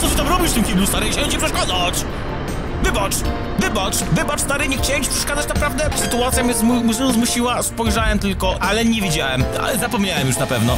co ty tam robisz w tym kiblu, stary? Chciałem ci przeszkadzać! Wybacz! Wybacz! Wybacz, stary, nie chciałem ci przeszkadzać naprawdę. Sytuacja mnie zmu zmusiła, spojrzałem tylko, ale nie widziałem. Ale zapomniałem już na pewno.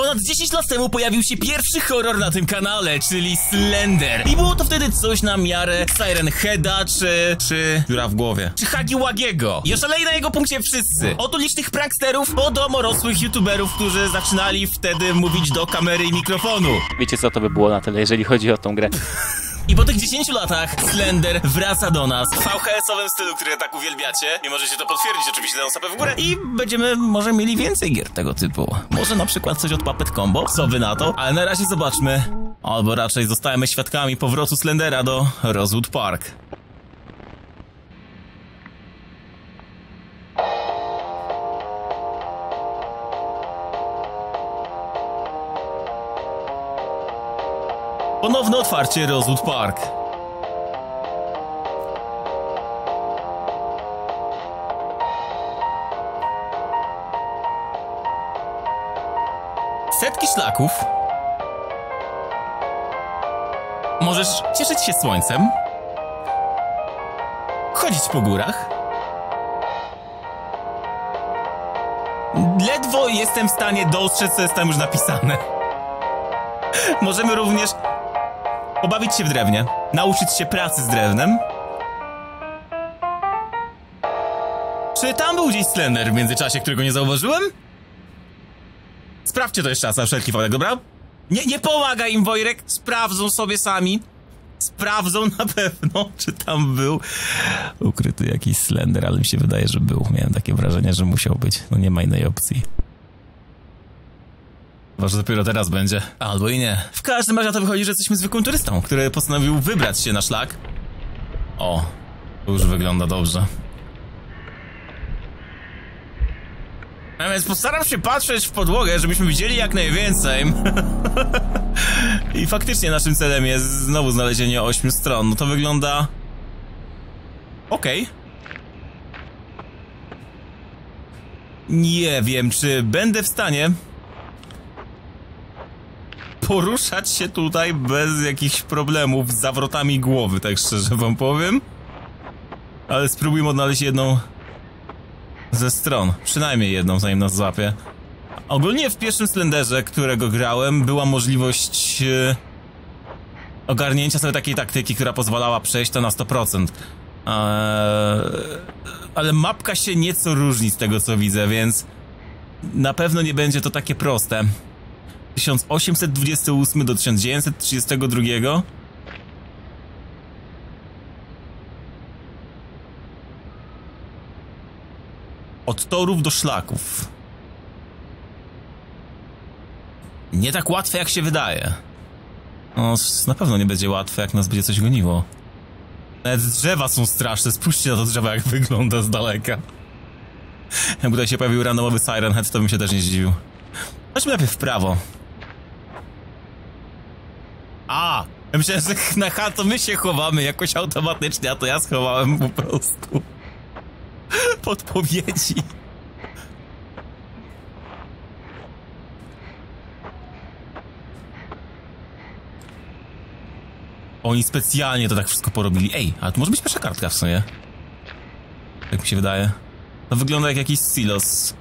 Ponad 10 lat temu pojawił się pierwszy horror na tym kanale, czyli Slender. I było to wtedy coś na miarę Siren Heada, czy... czy... dziura w głowie. Czy Hagi Wagiego. I oszaleli na jego punkcie wszyscy. Od licznych pranksterów po do dorosłych youtuberów, którzy zaczynali wtedy mówić do kamery i mikrofonu. Wiecie co to by było na tyle, jeżeli chodzi o tą grę. I po tych 10 latach Slender wraca do nas w VHS-owym stylu, który tak uwielbiacie. Nie możecie to potwierdzić, oczywiście dam sapę w górę. I będziemy może mieli więcej gier tego typu. Może na przykład coś od Puppet Combo, co wy na to? Ale na razie zobaczmy. Albo raczej zostajemy świadkami powrotu Slendera do Rosewood Park. Ponowne otwarcie Rosewood Park. Setki szlaków. Możesz cieszyć się słońcem. Chodzić po górach. Ledwo jestem w stanie dostrzec, co jest tam już napisane. Możemy również pobawić się w drewnie, nauczyć się pracy z drewnem. Czy tam był gdzieś Slender w międzyczasie, którego nie zauważyłem? Sprawdźcie to jeszcze raz na wszelki wypadek, dobra? Nie, nie pomaga im Wojrek, sprawdzą sobie sami. Sprawdzą na pewno, czy tam był ukryty jakiś Slender, ale mi się wydaje, że był. Miałem takie wrażenie, że musiał być. No nie ma innej opcji. Chyba, że dopiero teraz będzie. Albo i nie. W każdym razie to wychodzi, że jesteśmy zwykłym turystą, który postanowił wybrać się na szlak. O, to już wygląda dobrze. A więc postaram się patrzeć w podłogę, żebyśmy widzieli jak najwięcej. I faktycznie naszym celem jest znowu znalezienie ośmiu stron. No to wygląda... Okej. Okay. Nie wiem, czy będę w stanie poruszać się tutaj bez jakichś problemów z zawrotami głowy, tak szczerze wam powiem. Ale spróbujmy odnaleźć jedną ze stron. Przynajmniej jedną, zanim nas złapie. Ogólnie w pierwszym Slenderze, którego grałem, była możliwość e, ogarnięcia sobie takiej taktyki, która pozwalała przejść to na 100%. Eee, ale mapka się nieco różni z tego, co widzę, więc na pewno nie będzie to takie proste. 1828 do 1932 Od torów do szlaków. Nie tak łatwe jak się wydaje. No, na pewno nie będzie łatwe, jak nas będzie coś goniło. Nawet drzewa są straszne, spójrzcie na to drzewo, jak wygląda z daleka. Jakby tutaj się pojawił randomowy Siren Head, to bym się też nie zdziwił. Chodźmy najpierw w prawo. A! Ja myślałem, że na H to my się chowamy jakoś automatycznie, a to ja schowałem po prostu. Podpowiedzi. Oni specjalnie to tak wszystko porobili. Ej, ale to może być pierwsza kartka w sumie. Jak mi się wydaje. To wygląda jak jakiś silos.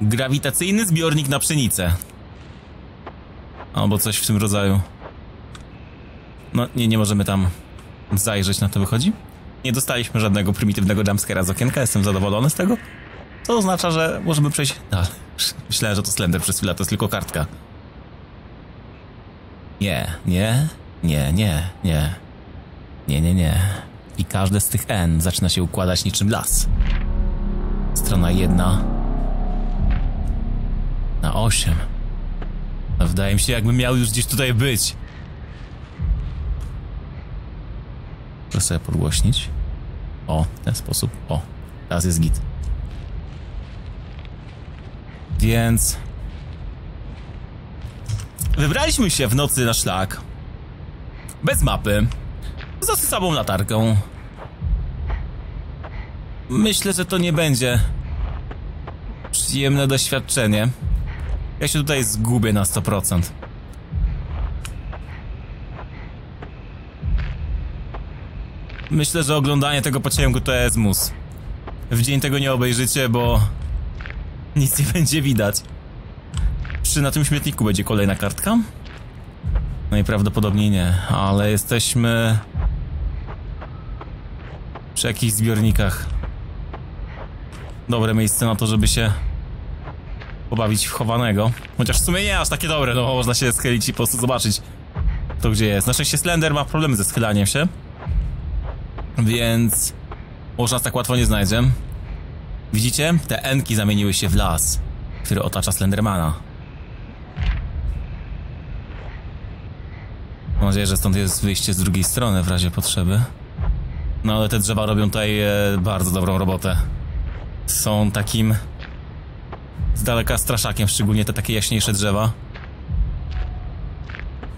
Grawitacyjny zbiornik na pszenicę. Albo coś w tym rodzaju. No, nie, nie możemy tam zajrzeć na to wychodzi. Nie dostaliśmy żadnego prymitywnego jumpscare'a z okienka, jestem zadowolony z tego. To oznacza, że możemy przejść dalej. Myślałem, że to Slender przez chwilę, to jest tylko kartka. Nie, nie, nie, nie, nie. Nie, nie, nie. I każde z tych N zaczyna się układać niczym las. Strona jedna na 8. A wydaje mi się, jakby miał już gdzieś tutaj być. Proszę sobie podgłośnić. O, w ten sposób. O, teraz jest git. Więc... Wybraliśmy się w nocy na szlak. Bez mapy. Z sobą latarką. Myślę, że to nie będzie Przyjemne doświadczenie. Ja się tutaj zgubię na 100%. Myślę, że oglądanie tego pociągu to jest mus. W dzień tego nie obejrzycie, bo nic nie będzie widać. Czy na tym śmietniku będzie kolejna kartka? Najprawdopodobniej nie, ale jesteśmy przy jakichś zbiornikach. Dobre miejsce na to, żeby się pobawić w chowanego. Chociaż w sumie nie aż takie dobre, no można się schylić i po prostu zobaczyć to gdzie jest. Na szczęście Slender ma problemy ze schylaniem się. Więc może nas tak łatwo nie znajdzie. Widzicie? Te enki zamieniły się w las, który otacza Slendermana. Mam nadzieję, że stąd jest wyjście z drugiej strony w razie potrzeby. No ale te drzewa robią tutaj e, bardzo dobrą robotę. Są takim z daleka straszakiem, szczególnie te takie jaśniejsze drzewa.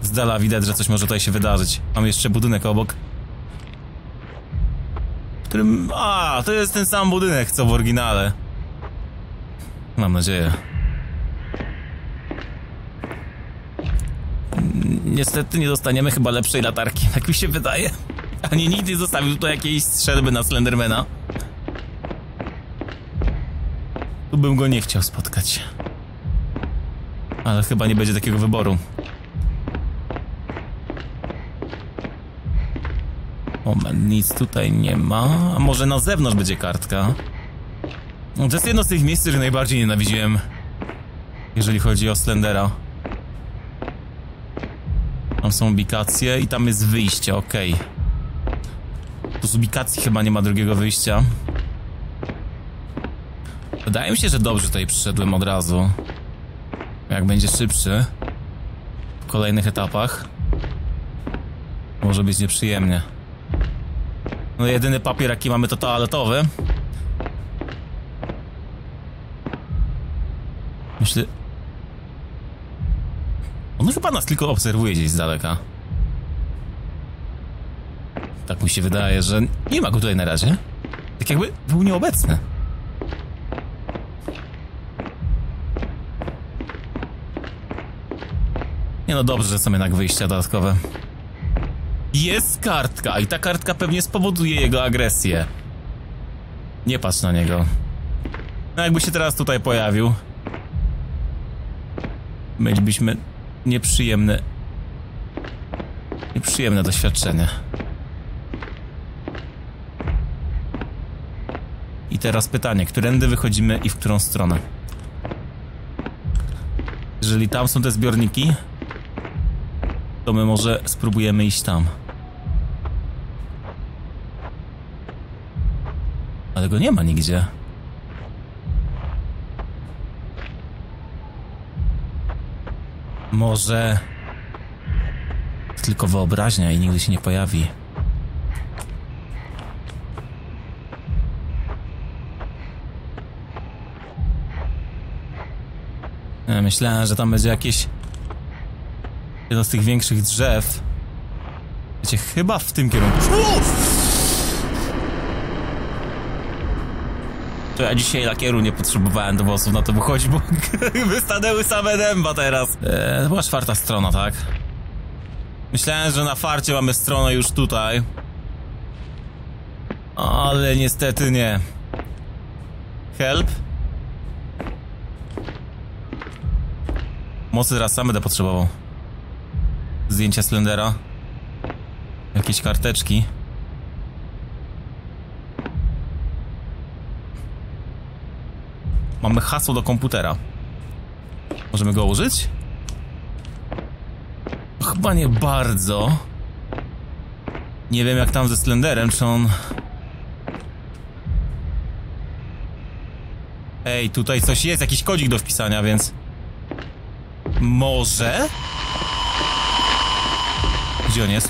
Z dala widać, że coś może tutaj się wydarzyć. Mam jeszcze budynek obok. Którym... A, to jest ten sam budynek, co w oryginale. Mam nadzieję. Niestety nie dostaniemy chyba lepszej latarki, tak mi się wydaje. Ani nikt nie zostawił tutaj jakiejś strzelby na Slendermana. Tu bym go nie chciał spotkać. Ale chyba nie będzie takiego wyboru. Moment, nic tutaj nie ma. A może na zewnątrz będzie kartka? No, to jest jedno z tych miejsc, które najbardziej nienawidziłem. Jeżeli chodzi o Slendera. Tam są ubikacje i tam jest wyjście, okej. Tu z ubikacji chyba nie ma drugiego wyjścia. Wydaje mi się, że dobrze tutaj przyszedłem od razu. Jak będzie szybszy w kolejnych etapach, może być nieprzyjemnie. No jedyny papier jaki mamy to toaletowy. Myślę... On chyba nas tylko obserwuje gdzieś z daleka. Tak mi się wydaje, że nie ma go tutaj na razie. Tak jakby był nieobecny. Nie no dobrze, że są jednak wyjścia dodatkowe. Jest kartka i ta kartka pewnie spowoduje jego agresję. Nie patrz na niego. No jakby się teraz tutaj pojawił. Mielibyśmy nieprzyjemne... Nieprzyjemne doświadczenie. I teraz pytanie, którędy wychodzimy i w którą stronę? Jeżeli tam są te zbiorniki, to my może spróbujemy iść tam. Ale go nie ma nigdzie. Może... Tylko wyobraźnia i nigdy się nie pojawi. Ja myślałem, że tam będzie jakieś... Jedno z tych większych drzew. Wiecie, chyba w tym kierunku. To ja dzisiaj lakieru nie potrzebowałem do włosów na to wychodzi, bo wystanęły same dęba teraz. Eee, to była czwarta strona, tak? Myślałem, że na farcie mamy stronę już tutaj. Ale niestety nie. Help? Mocy teraz sam będę potrzebował. Zdjęcia Slendera. Jakieś karteczki. Mamy hasło do komputera. Możemy go użyć? Chyba nie bardzo. Nie wiem jak tam ze Slenderem, czy on... Ej, tutaj coś jest, jakiś kodzik do wpisania, więc... Może? Gdzie on jest?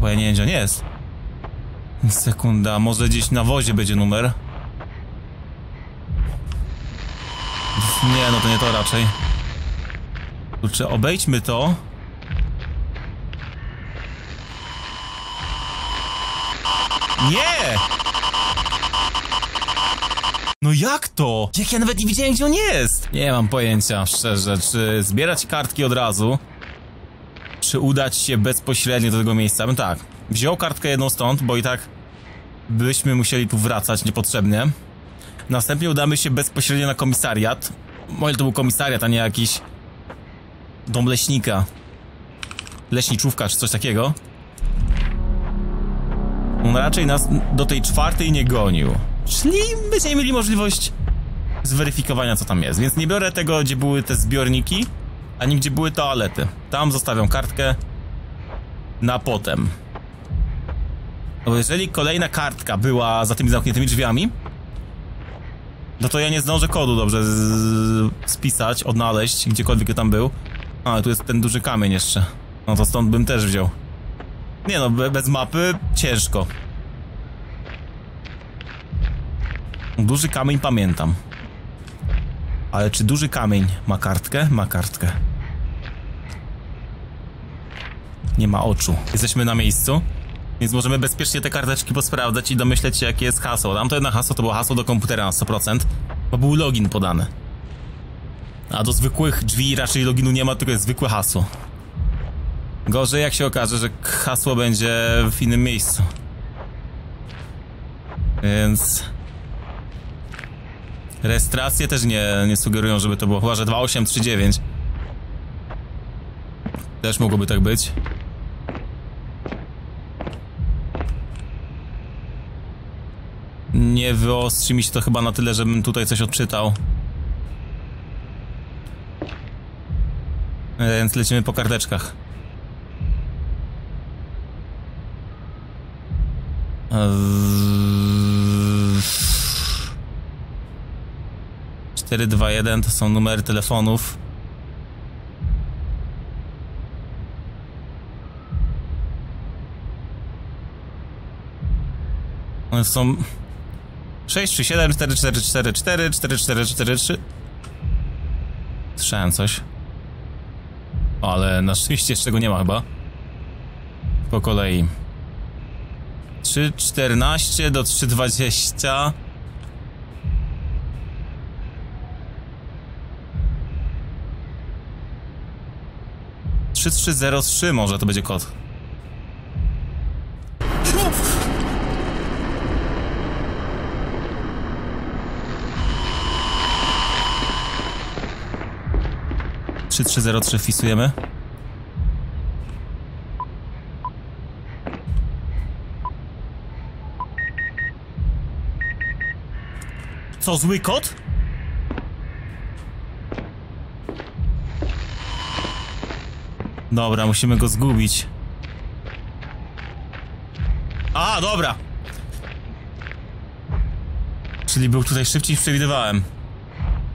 Bo ja nie wiem, gdzie on jest. Sekunda, może gdzieś na wozie będzie numer. Nie, no to nie to raczej. Kurczę, obejdźmy to. Nie! No jak to? Jak ja nawet nie widziałem, gdzie on jest? Nie mam pojęcia, szczerze, czy zbierać kartki od razu, czy udać się bezpośrednio do tego miejsca. Bym tak, wziął kartkę jedną stąd, bo i tak byśmy musieli tu wracać niepotrzebnie. Następnie udamy się bezpośrednio na komisariat. Może to był komisariat, a nie jakiś dom leśnika. Leśniczówka czy coś takiego. On raczej nas do tej czwartej nie gonił. Czyli będziemy mieli możliwość zweryfikowania co tam jest. Więc nie biorę tego, gdzie były te zbiorniki, ani gdzie były toalety. Tam zostawiam kartkę na potem. No bo jeżeli kolejna kartka była za tymi zamkniętymi drzwiami, no to ja nie zdążę kodu dobrze spisać, odnaleźć, gdziekolwiek tam był. A, tu jest ten duży kamień jeszcze. No to stąd bym też wziął. Nie no, be- bez mapy ciężko. Duży kamień pamiętam. Ale czy duży kamień ma kartkę? Ma kartkę. Nie ma oczu. Jesteśmy na miejscu, więc możemy bezpiecznie te karteczki posprawdzać i domyśleć się, jakie jest hasło. Tam to jedno hasło to było hasło do komputera na 100%, bo był login podany. A do zwykłych drzwi raczej loginu nie ma, tylko jest zwykłe hasło. Gorzej jak się okaże, że hasło będzie w innym miejscu. Więc... Rejestracje też nie, nie sugerują, żeby to było. Chyba, że 2839. Też mogłoby tak być. Nie wyostrzy mi się to chyba na tyle, żebym tutaj coś odczytał. Więc lecimy po karteczkach. Eee... 421 to są numery telefonów. One są 637 4444 4443 Słyszałem coś. Ale na szczęście jeszcze go nie ma chyba. Po kolei. 3.14 do 3.20 3303 może to będzie kod. Trzy trzy zero trzy wpisujemy. Co, zły kod? Dobra, musimy go zgubić. A, dobra. Czyli był tutaj szybciej niż przewidywałem.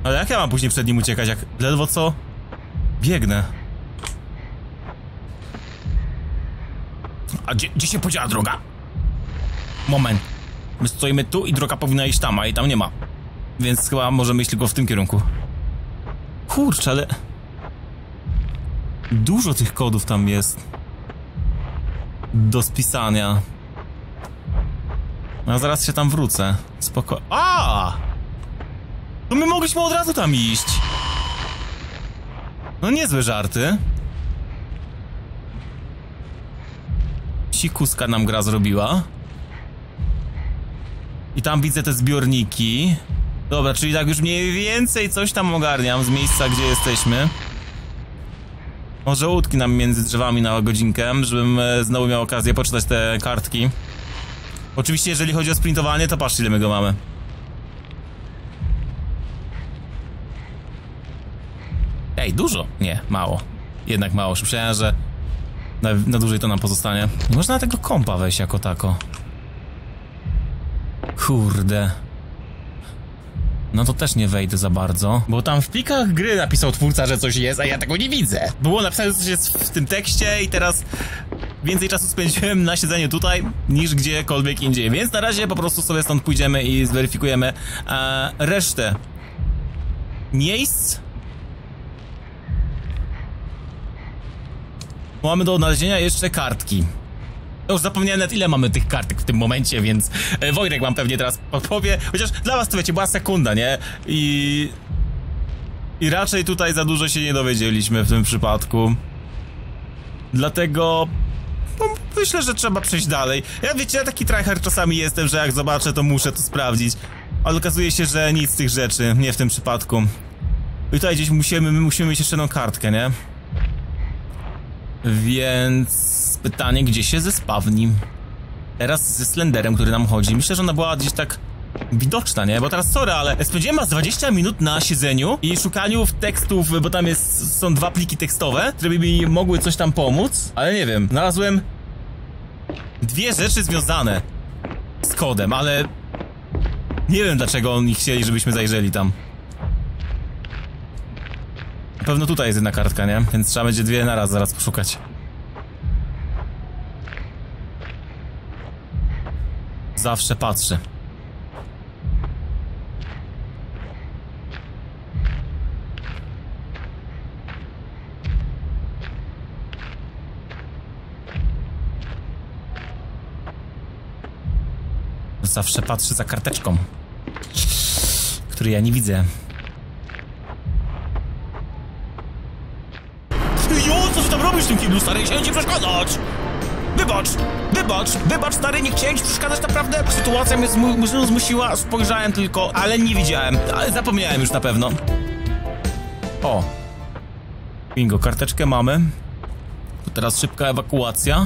Ale jak ja mam później przed nim uciekać, jak ledwo co biegnę? A gdzie, gdzie się podziała droga? Moment. My stoimy tu i droga powinna iść tam, a jej tam nie ma. Więc chyba możemy iść tylko w tym kierunku. Kurczę, ale... Dużo tych kodów tam jest. Do spisania. No zaraz się tam wrócę. Spoko... A! To my mogliśmy od razu tam iść. No niezłe żarty. Sikuska nam gra zrobiła. I tam widzę te zbiorniki. Dobra, czyli tak już mniej więcej coś tam ogarniam z miejsca, gdzie jesteśmy. Może łódki nam między drzewami na godzinkę, żebym e, znowu miał okazję poczytać te kartki. Oczywiście, jeżeli chodzi o sprintowanie, to patrzcie, ile my go mamy. Ej, dużo? Nie, mało. Jednak mało. Myślałem, że na, na dłużej to nam pozostanie. Nie można na tego kompa wejść jako tako. Kurde. No to też nie wejdę za bardzo. Bo tam w plikach gry napisał twórca, że coś jest, a ja tego nie widzę. Było napisane, że coś jest w tym tekście i teraz więcej czasu spędziłem na siedzeniu tutaj niż gdziekolwiek indziej. Więc na razie po prostu sobie stąd pójdziemy i zweryfikujemy e, resztę miejsc. Mamy do odnalezienia jeszcze kartki. Już zapomniałem nawet ile mamy tych kartek w tym momencie, więc e, Wojtek wam pewnie teraz podpowie, chociaż dla was to wiecie, była sekunda, nie? I... I raczej tutaj za dużo się nie dowiedzieliśmy w tym przypadku. Dlatego... No, myślę, że trzeba przejść dalej. Ja wiecie, ja taki tryhard czasami jestem, że jak zobaczę, to muszę to sprawdzić. Ale okazuje się, że nic z tych rzeczy, nie w tym przypadku. I tutaj gdzieś musimy, my musimy mieć jeszcze jedną kartkę, nie? Więc pytanie, gdzie się zespawni? Teraz ze Slenderem, który nam chodzi. Myślę, że ona była gdzieś tak widoczna, nie? Bo teraz sorry, ale spędziłem aż 20 minut na siedzeniu i szukaniu tekstów, bo tam jest, są dwa pliki tekstowe, które by mi mogły coś tam pomóc, ale nie wiem, znalazłem dwie rzeczy związane z kodem, ale nie wiem dlaczego oni chcieli, żebyśmy zajrzeli tam. Pewno tutaj jest jedna kartka, nie? Więc trzeba będzie dwie naraz zaraz poszukać. Zawsze patrzę. Zawsze patrzę za karteczką, której ja nie widzę. Jo, co ty kiblu, stary? Chciałem ci przeszkadzać! Wybacz! Wybacz! Wybacz, stary, nie chciałem ci przeszkadzać, naprawdę. Sytuacja mnie zmu zmusiła, spojrzałem tylko, ale nie widziałem. Ale zapomniałem już na pewno. O. Bingo, karteczkę mamy. To teraz szybka ewakuacja.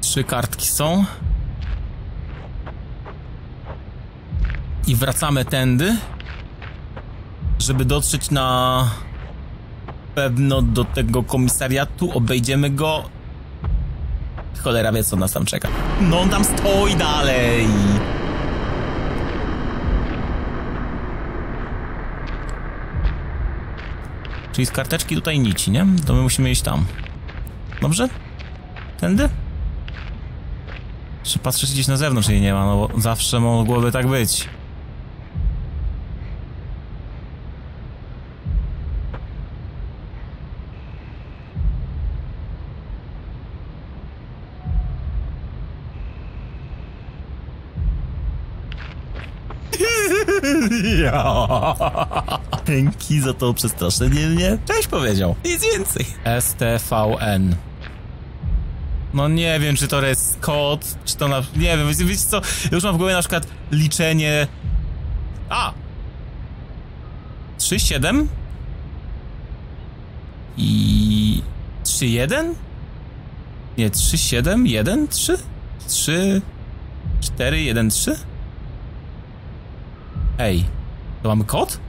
Trzy kartki są. I wracamy tędy żeby dotrzeć na pewno do tego komisariatu, obejdziemy go. Cholera wie, co nas tam czeka. No on tam stoi dalej. Czyli z karteczki tutaj nici, nie? To my musimy iść tam. Dobrze? Tędy? Czy patrzeć gdzieś na zewnątrz jej nie ma, no bo zawsze mogłoby tak być. Ja. Dzięki za to przestraszenie mnie. Cześć powiedział. Nic więcej. STVN. No nie wiem, czy to jest kod, czy to na... Nie wiem, wiecie, wiecie co? Już mam w głowie na przykład liczenie... A! 3-7? I... 3-1? Nie, 3-7? 1? 3? 3... 4, 1, 3? Ej, to mamy kod?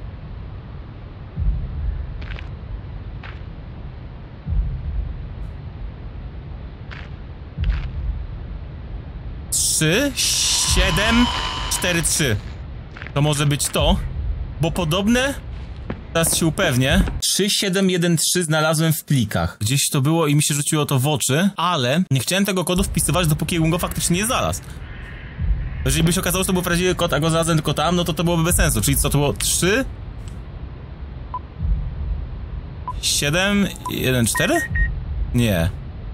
Trzy, siedem, cztery, trzy. To może być to, bo podobne, teraz się upewnię, 3713 znalazłem w plikach. Gdzieś to było i mi się rzuciło to w oczy, ale nie chciałem tego kodu wpisywać, dopóki go faktycznie nie znalazł. Jeżeli by się okazało, że to był prawdziwy kod, a go znalazłem tylko tam, no to to byłoby bez sensu. Czyli co to było? 3 7 1 4? Nie.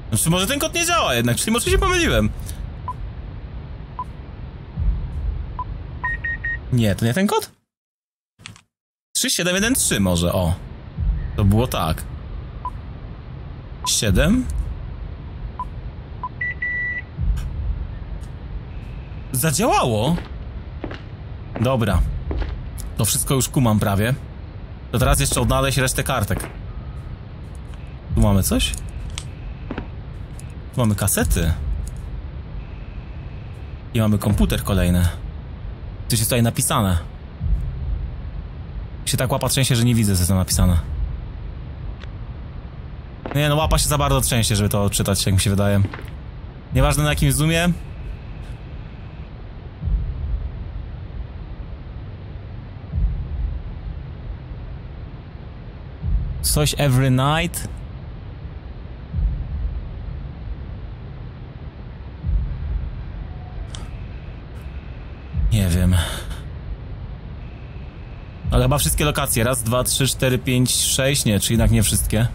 Znaczy może ten kod nie działa jednak, czyli może się pomyliłem. Nie, to nie ten kod? 3 7 1 3 może, o. To było tak. 7 Zadziałało? Dobra. To wszystko już kumam prawie. To teraz jeszcze odnaleźć resztę kartek. Tu mamy coś? Tu mamy kasety. I mamy komputer kolejny. Coś jest tutaj napisane. Się tak łapa trzęsie, że nie widzę, co jest tam napisane. Nie no, łapa się za bardzo trzęsie, żeby to czytać, jak mi się wydaje. Nieważne na jakim zoomie, Coś every night. Nie wiem. Ale chyba wszystkie lokacje. Raz, dwa, trzy, cztery, pięć, sześć. Nie, czy jednak nie wszystkie.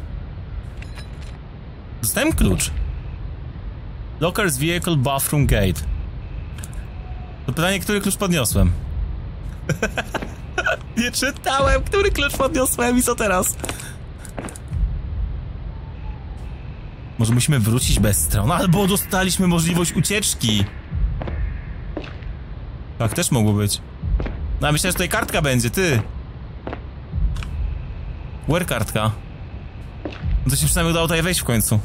Dostałem klucz. Lockers Vehicle Bathroom Gate. To pytanie, który klucz podniosłem? Nie czytałem, który klucz podniosłem i co teraz? Może musimy wrócić bez stron, albo dostaliśmy możliwość ucieczki. Tak też mogło być. No, a myślę, że tutaj kartka będzie, ty. Where kartka? No to się przynajmniej udało tutaj wejść w końcu.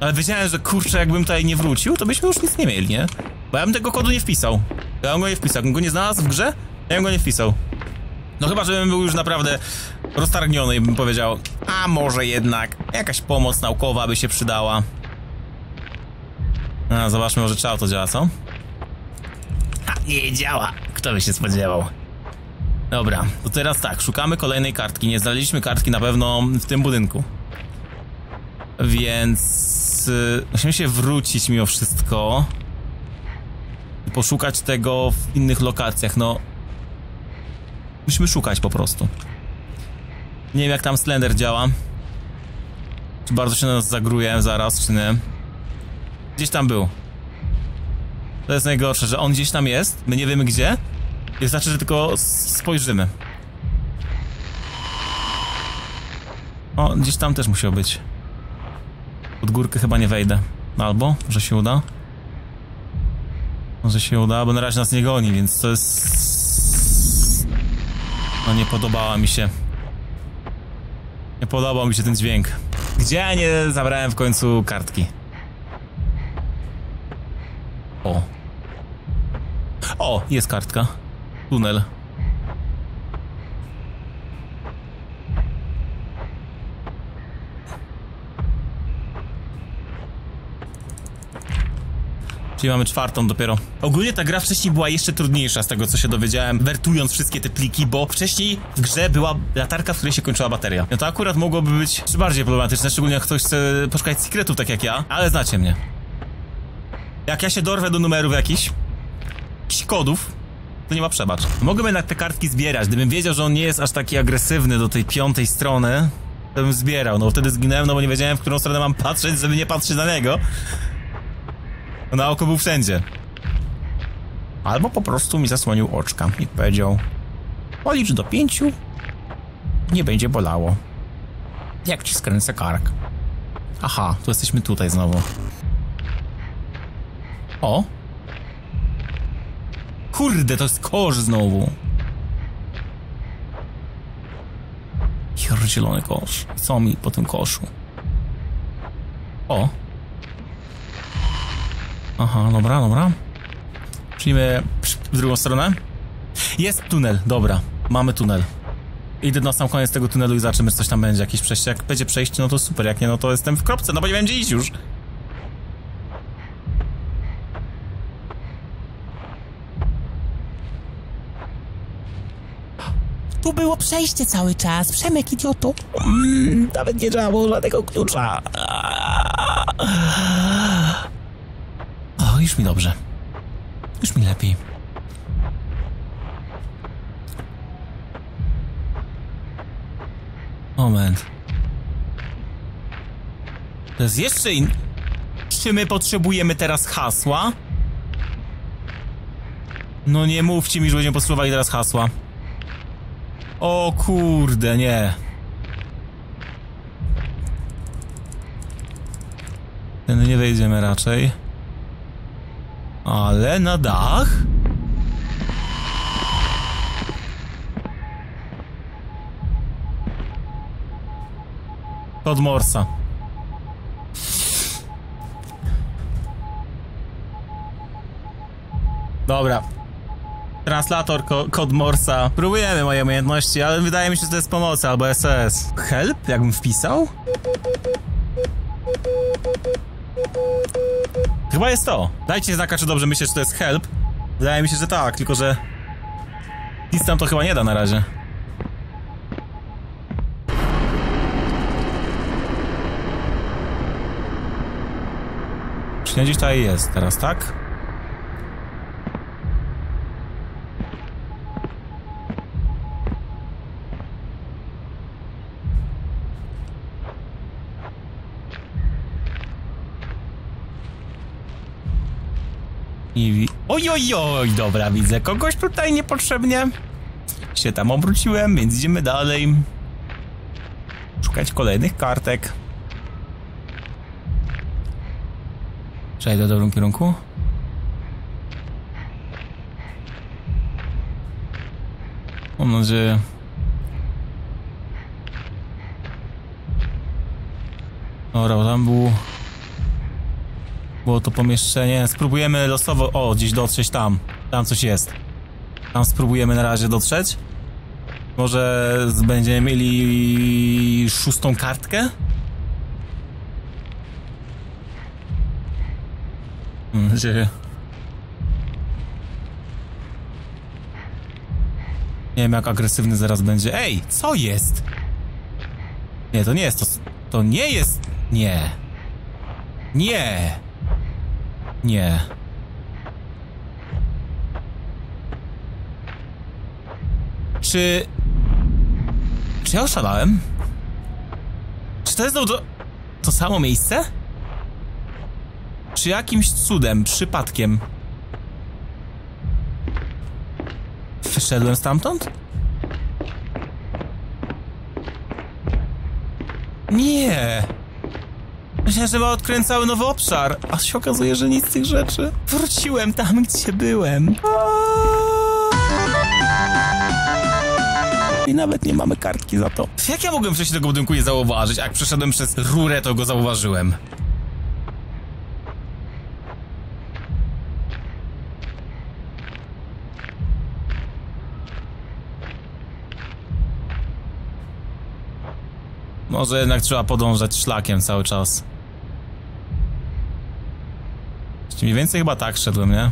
Ale wiedziałem, że kurczę, jakbym tutaj nie wrócił, to byśmy już nic nie mieli, nie? Bo ja bym tego kodu nie wpisał. Ja bym go nie wpisał. Jakbym go nie znalazł w grze, ja bym go nie wpisał. No chyba, żebym był już naprawdę roztargniony i bym powiedział, a może jednak jakaś pomoc naukowa by się przydała. A, zobaczmy, może trzeba to działa, co? Ha, nie działa. Kto by się spodziewał? Dobra, to teraz tak, szukamy kolejnej kartki. Nie znaleźliśmy kartki na pewno w tym budynku. Więc yy, musimy się wrócić mimo wszystko. I poszukać tego w innych lokacjach, no. Musimy szukać po prostu. Nie wiem jak tam Slender działa. Czy bardzo się na nas zagruje zaraz, czy nie. Gdzieś tam był. To jest najgorsze, że on gdzieś tam jest, my nie wiemy gdzie. I znaczy, że tylko spojrzymy. O, gdzieś tam też musiał być. Pod górkę chyba nie wejdę. Albo, że się uda. Może się uda, bo na razie nas nie goni, więc to jest... No nie podobała mi się. Nie podobał mi się ten dźwięk. Gdzie ja nie zabrałem w końcu kartki? O. O, jest kartka. Tunel. Czyli mamy czwartą dopiero. Ogólnie ta gra wcześniej była jeszcze trudniejsza z tego co się dowiedziałem, wertując wszystkie te pliki, bo wcześniej w grze była latarka, w której się kończyła bateria. No to akurat mogłoby być jeszcze bardziej problematyczne, szczególnie jak ktoś chce poszukać sekretów tak jak ja, ale znacie mnie. Jak ja się dorwę do numerów jakichś, jakichś kodów, to nie ma przebacz. Mogłem jednak te kartki zbierać. Gdybym wiedział, że on nie jest aż taki agresywny do tej piątej strony, to bym zbierał. No wtedy zginąłem, no bo nie wiedziałem, w którą stronę mam patrzeć, żeby nie patrzeć na niego. Na oko był wszędzie. Albo po prostu mi zasłonił oczka i powiedział Policz do pięciu, nie będzie bolało. Jak ci skręcę kark. Aha, tu jesteśmy tutaj znowu. O! Kurde, to jest kosz znowu. Zielony kosz. Co mi po tym koszu? O! Aha, dobra, dobra. Przyjmę w drugą stronę. Jest tunel, dobra. Mamy tunel. Idę na sam koniec tego tunelu i zobaczymy, czy coś tam będzie, jakieś przejście. Jak będzie przejście, no to super, jak nie, no to jestem w kropce, no bo nie wiem, gdzie iść już. Tu było przejście cały czas. Przemek, idioto. Mm, nawet nie było żadnego klucza. Już mi dobrze. Już mi lepiej. Moment. To jest jeszcze in... Czy my potrzebujemy teraz hasła? No nie mówcie mi, że będziemy potrzebowali teraz hasła. O kurde, nie. Ten nie wejdziemy raczej. Ale na dach? Kod Morsa. Dobra. Translator, ko kod Morsa. Próbujemy moje umiejętności, ale wydaje mi się, że to jest pomoc albo SS. Help? Jakbym wpisał? Chyba jest to. Dajcie znaka, czy dobrze myślę, czy to jest help. Wydaje mi się, że tak, tylko że... Nic tam to chyba nie da na razie. Czy gdzieś tutaj jest teraz, tak? I wi... Oj, oj, oj, dobra, widzę kogoś tutaj niepotrzebnie. Się tam obróciłem, więc idziemy dalej. Szukać kolejnych kartek. Czy idę w dobrym kierunku? Mam nadzieję. Dobra, tam był... Było to pomieszczenie. Spróbujemy losowo... O, gdzieś dotrzeć tam. Tam coś jest. Tam spróbujemy na razie dotrzeć. Może będziemy mieli szóstą kartkę? Mam nadzieję. Nie wiem jak agresywny zaraz będzie. Ej, co jest? Nie, to nie jest to. To nie jest. Nie. Nie. Nie. Czy. Czy ja oszalałem? Czy to jest to, to samo miejsce? Czy jakimś cudem, przypadkiem. Wyszedłem stamtąd? Nie. Myślałem, że ma odkręcały nowy obszar, a się okazuje, że nic z tych rzeczy. Wróciłem tam, gdzie byłem. I nawet nie mamy kartki za to. Jak ja mogłem wcześniej tego budynku nie zauważyć? Jak przeszedłem przez rurę, to go zauważyłem. Może jednak trzeba podążać szlakiem cały czas. Mniej więcej chyba tak szedłem, nie?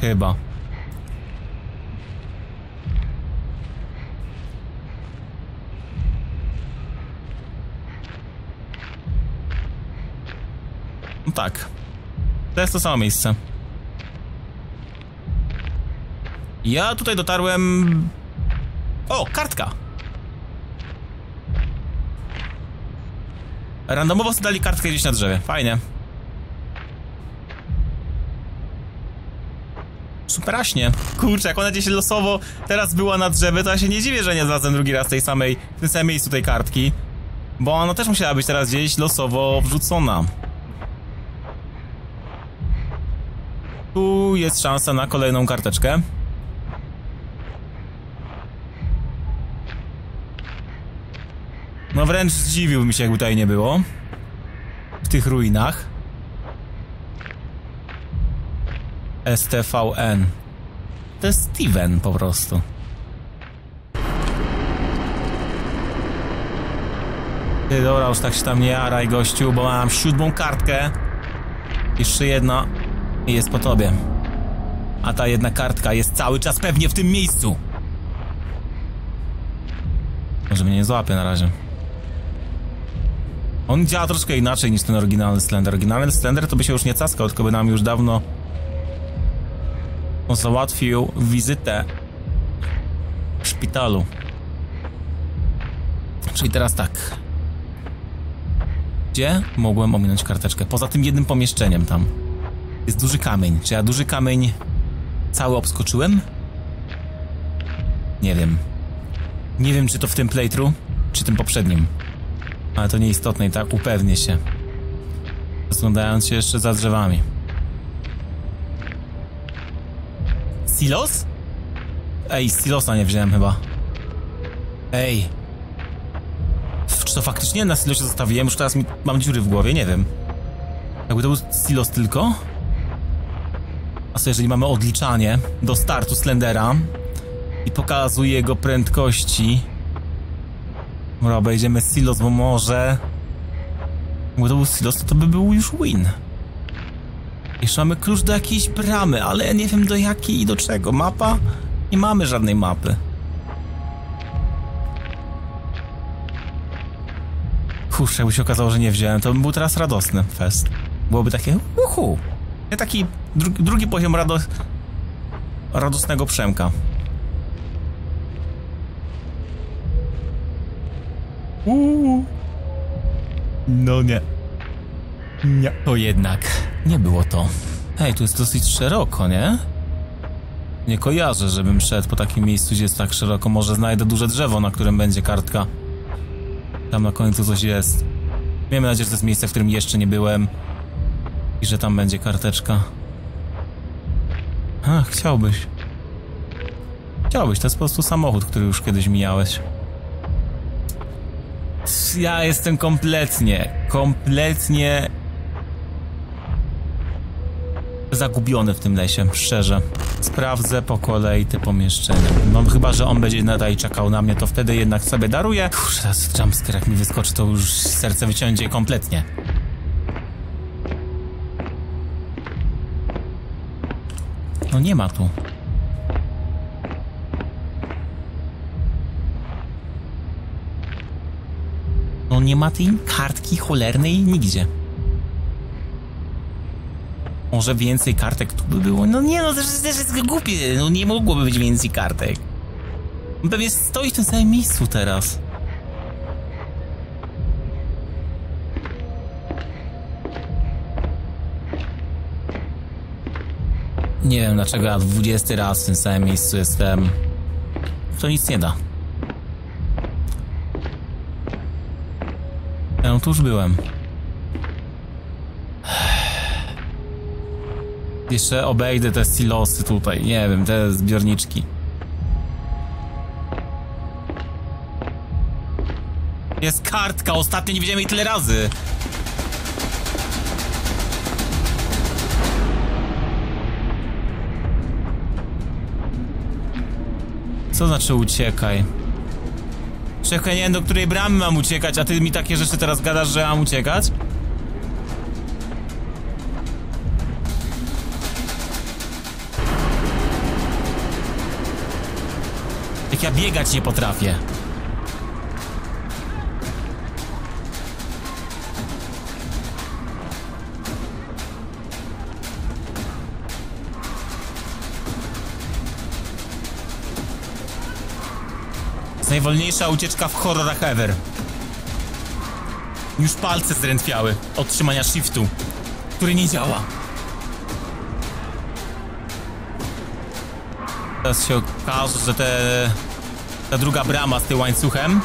Chyba. No tak. To jest to samo miejsce. Ja tutaj dotarłem... O, kartka! Randomowo sobie dali kartkę gdzieś na drzewie. Fajnie. Superaśnie. Kurczę, jak ona gdzieś losowo teraz była na drzewie, to ja się nie dziwię, że nie znalazłem drugi raz tej samej, w tym samym miejscu tej kartki. Bo ona też musiała być teraz gdzieś losowo wrzucona. Tu jest szansa na kolejną karteczkę. No wręcz zdziwił mi się, jakby tutaj nie było. W tych ruinach. STVN. To jest Steven po prostu. Ty, dobra, już tak się tam nie jaraj, gościu, bo mam siódmą kartkę. Jeszcze jedna i jest po tobie. A ta jedna kartka jest cały czas pewnie w tym miejscu. Może mnie nie złapie na razie. On działa troszkę inaczej niż ten oryginalny Slender. Oryginalny Slender to by się już nie caskał, tylko by nam już dawno załatwił wizytę w szpitalu. Czyli teraz tak. Gdzie mogłem ominąć karteczkę? Poza tym jednym pomieszczeniem tam. Jest duży kamień. Czy ja duży kamień cały obskoczyłem? Nie wiem. Nie wiem, czy to w tym playthrough, czy tym poprzednim. Ale to nieistotne i tak upewnię się. Rozglądając się jeszcze za drzewami. Silos? Ej, silosa nie wziąłem chyba. Ej. Czy to faktycznie na silosie zostawiłem? Już teraz mi, mam dziury w głowie, nie wiem. Jakby to był silos tylko? A co jeżeli mamy odliczanie do startu Slendera i pokazuje jego prędkości? Dobra, obejdziemy silos, bo może... Gdyby był silos, to, by był już win. Jeszcze mamy klucz do jakiejś bramy, ale ja nie wiem do jakiej i do czego. Mapa? Nie mamy żadnej mapy. Kurczę, jakby się okazało, że nie wziąłem, to bym był teraz radosny fest. Byłoby takie uhu. Nie taki dru drugi poziom rado radosnego Przemka. Uuu. No nie. Nie. To jednak nie było to. Hej, tu jest dosyć szeroko, nie? Nie kojarzę, żebym szedł po takim miejscu, gdzie jest tak szeroko. Może znajdę duże drzewo, na którym będzie kartka. Tam na końcu coś jest. Miejmy nadzieję, że to jest miejsce, w którym jeszcze nie byłem. I że tam będzie karteczka. A, chciałbyś. Chciałbyś, to jest po prostu samochód, który już kiedyś mijałeś. Ja jestem kompletnie, kompletnie zagubiony w tym lesie, szczerze. Sprawdzę po kolei te pomieszczenia. No chyba, że on będzie nadal czekał na mnie, to wtedy jednak sobie daruję. Kurczę, teraz jumpscare jak mi wyskoczy, to już serce wyciągnie kompletnie. No nie ma tu. No nie ma tej kartki cholernej nigdzie. Może więcej kartek tu by było? No nie no, też, też jest głupie. No nie mogłoby być więcej kartek. Pewnie stoi w tym samym miejscu teraz. Nie wiem dlaczego ja 20 raz w tym samym miejscu jestem. To nic nie da. Ja tu już byłem. Jeszcze obejdę te silosy tutaj, nie wiem, te zbiorniczki. Jest kartka, ostatnio nie widziałem jej tyle razy. Co znaczy uciekaj? Czekaj, nie wiem do której bramy mam uciekać, a ty mi takie rzeczy teraz gadasz, że mam uciekać? Jak ja biegać nie potrafię. Najwolniejsza ucieczka w horrorach ever. Już palce zdrętwiały od trzymania shiftu, który nie działa. Teraz się okaże, że te, ta druga brama z tym łańcuchem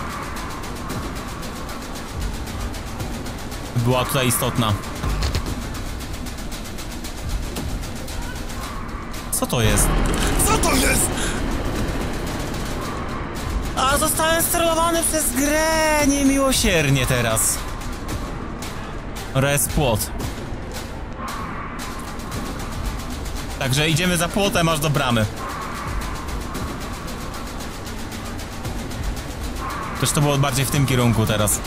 była tutaj istotna. Co to jest? Co to jest? A zostałem sterowany przez grę niemiłosiernie teraz. Res płot. Także idziemy za płotem aż do bramy. Też to było bardziej w tym kierunku teraz.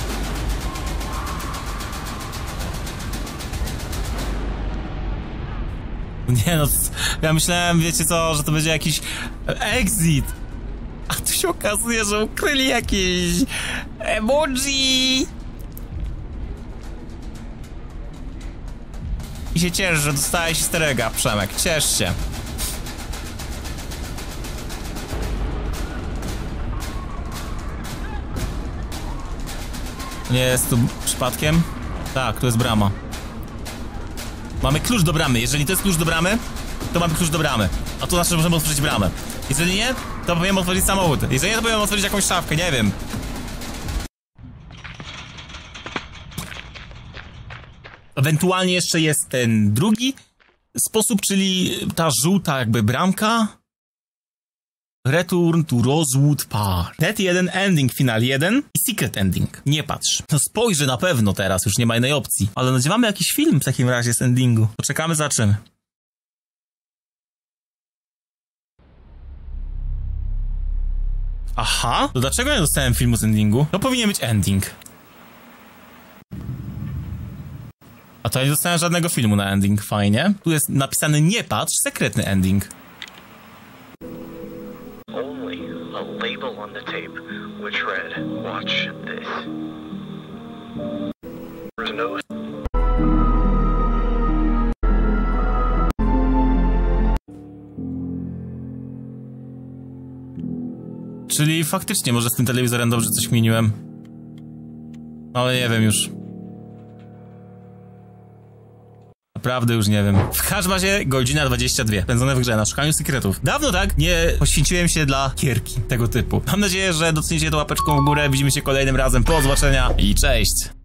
Nie no, ja myślałem, wiecie co, że to będzie jakiś exit. Się okazuje, że ukryli jakieś emoji. I się ciesz, że dostałeś easter egga, Przemek. Ciesz się. Nie jest tu przypadkiem? Tak, tu jest brama. Mamy klucz do bramy. Jeżeli to jest klucz do bramy, to mamy klucz do bramy. A to znaczy, że możemy otworzyć bramę. Jeżeli nie, to powinienem otworzyć samochód. Jeżeli nie, to powinienem otworzyć jakąś szafkę, nie wiem. Ewentualnie jeszcze jest ten drugi sposób, czyli ta żółta jakby bramka. Return to Rosewood Park. Net 1 ending, final 1 i secret ending. Nie patrz. No spojrzę na pewno teraz, już nie ma innej opcji. Ale no, gdzie mamy jakiś film w takim razie z endingu. Poczekamy, zobaczymy. Aha, to dlaczego nie dostałem filmu z endingu? To powinien być ending. A to ja nie dostałem żadnego filmu na ending, fajnie. Tu jest napisany nie patrz, sekretny ending. only a label on the tape which read, Watch this. Czyli faktycznie może z tym telewizorem dobrze coś kminiłem. Ale nie wiem już. naprawdę już nie wiem. W każdym razie godzina 22, spędzone w grze na szukaniu sekretów. Dawno tak nie poświęciłem się dla gierki tego typu. Mam nadzieję, że docenicie to łapeczką w górę. Widzimy się kolejnym razem. Po zobaczenia i cześć!